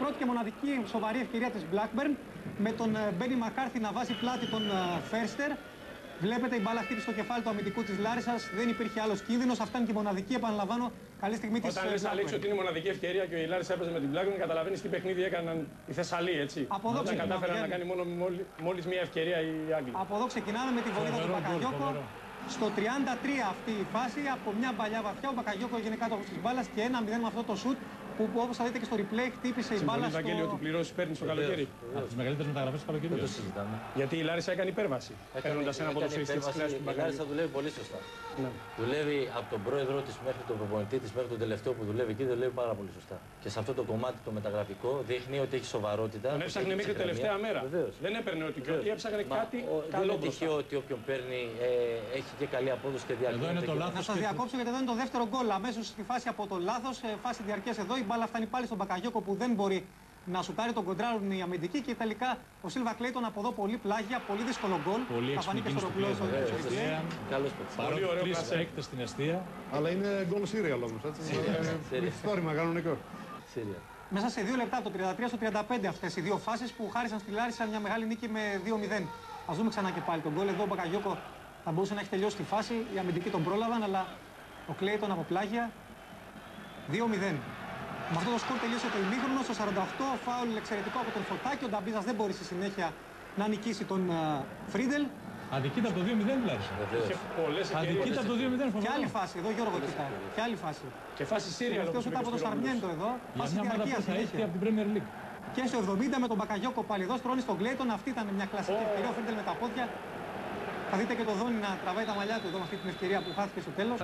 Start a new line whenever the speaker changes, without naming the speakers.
πρώτη και μοναδική σοβαρή ευκαιρία της Blackburn με τον Μπένι Μακάρθι να βάζει πλάτη τον Φέρστερ. Βλέπετε η μπάλα χτύπησε στο κεφάλι του αμυντικού της Λάρισας. Δεν υπήρχε άλλος κίνδυνος. Αυτά είναι και η μοναδική, επαναλαμβάνω, καλή στιγμή της
Όταν λες Αλέξη ότι είναι η μοναδική ευκαιρία και η Λάρισα έπαιζε με την Blackburn, καταλαβαίνεις τι παιχνίδι έκαναν η Θεσσαλή, έτσι.
Από εδώ
Όταν
ξεκινάμε,
κατάφεραν να
Γιάννη.
κάνει μόνο μόλι μία ευκαιρία οι Άγγλοι.
Από εδώ ξεκινάμε με τη βοήθεια του
Φοβερό γκολ,
Μπακαγιώκο.
φοβερό.
Στο 33 αυτή η φάση, από μια παλιά βαθιά, ο Μπακαγιώκος έγινε κάτω της μπάλας και 1-0 με αυτό το σουτ που, που όπως θα δείτε και στο replay χτύπησε η μπάλα
Συμφωνεί,
στο.
Βαγγέλη, ότι πληρώσει παίρνει το καλοκαίρι.
Από τις μεγαλύτερες μεταγραφές του καλοκαιριού.
Δεν το συζητάμε.
Γιατί η Λάρισα έκανε υπέρβαση. Παίρνοντας ένα
έκανε
ποδοσφαιριστή τη
υπέρβαση,
κλάση του
Η
Μπακαγιώκου.
Λάρισα δουλεύει πολύ σωστά.
Ναι.
Δουλεύει από τον πρόεδρό της μέχρι τον προπονητή της, μέχρι τον τελευταίο που δουλεύει εκεί, δουλεύει πάρα πολύ σωστά. Και σε αυτό το κομμάτι το μεταγραφικό δείχνει ότι έχει σοβαρότητα.
Τον
ότι
έψαχνε
έχει
μέχρι
ψυχραιμία.
τελευταία μέρα.
Βεβαίως.
Δεν έπαιρνε ότι και
Βεβαίως.
ότι έψαχνε
Μα,
κάτι
ο- Δεν
καλό
είναι
μπροστά.
τυχαίο ότι όποιον παίρνει ε, έχει και καλή απόδοση και διακρίνεται.
Εδώ είναι το
και-
λάθος.
Να σας διακόψω γιατί εδώ είναι το δεύτερο γκολ. Αμέσως στη φάση από το λάθος, φάση διαρκείας εδώ. Η μπάλα φτάνει πάλι στον Μπακαγιώκο που δεν μπορεί να σουτάρει τον κοντράρουν οι αμυντικοί και τελικά ο Σίλβα Κλέιτον από εδώ πολύ πλάγια, πολύ δύσκολο γκολ.
Πολύ
Θα φανεί και στο
εξυπνική
ροπλό
στο
στο
Βεβαίως,
στο
αυτός
replay.
είναι Καλός παίκτης.
Πολύ ωραίο
Τρεις
πλασέ.
έκτε στην αιστεία.
Αλλά είναι γκολ serial όμως.
Serial.
Μυθιστόρημα κανονικό.
Σύρια.
Μέσα σε δύο λεπτά, από το 33 στο 35 αυτές οι δύο φάσεις που χάρισαν στη Λάρισα μια μεγάλη νίκη με 2-0. Α δούμε ξανά και πάλι τον γκολ. Εδώ ο Μπακαγιώκο θα μπορούσε να έχει τελειώσει τη φάση. Οι αμυντικοί τον πρόλαβαν, αλλά ο Κλέιτον από πλάγια 2-0. Με αυτό το σκορ τελείωσε το ημίχρονο. Στο 48 φάουλ εξαιρετικό από τον Φωτάκη. Ο Νταμπίζας δεν μπορεί στη συνέχεια να νικήσει τον ε, Φρίντελ.
Αδικείται από το 2-0 δηλαδή.
Βεβαίως.
Είχε πολλές
Αδικείται
ευκαιρίες.
από το 2-0
Και άλλη
φοβερό.
φάση εδώ, Γιώργο, κοίτα. Και άλλη φάση.
Και φάση Σύρια
Τελευταίο
όπως
σουτ
είπε
από
ο
τον
Σπυρόπουλος.
Σαρμιέντο εδώ.
Για
Φάση
μια ομάδα
διαρκείας
που θα έχει
συνέχεια.
από την Premier League.
Και στο 70 με τον Μπακαγιώκο πάλι εδώ στρώνει στον Κλέιτον. Αυτή ήταν μια κλασική
Ω.
ευκαιρία. Ο Φρίντελ με τα πόδια. Θα δείτε και το Δόνι να τραβάει τα μαλλιά του εδώ με αυτή την ευκαιρία που χάθηκε στο τέλος.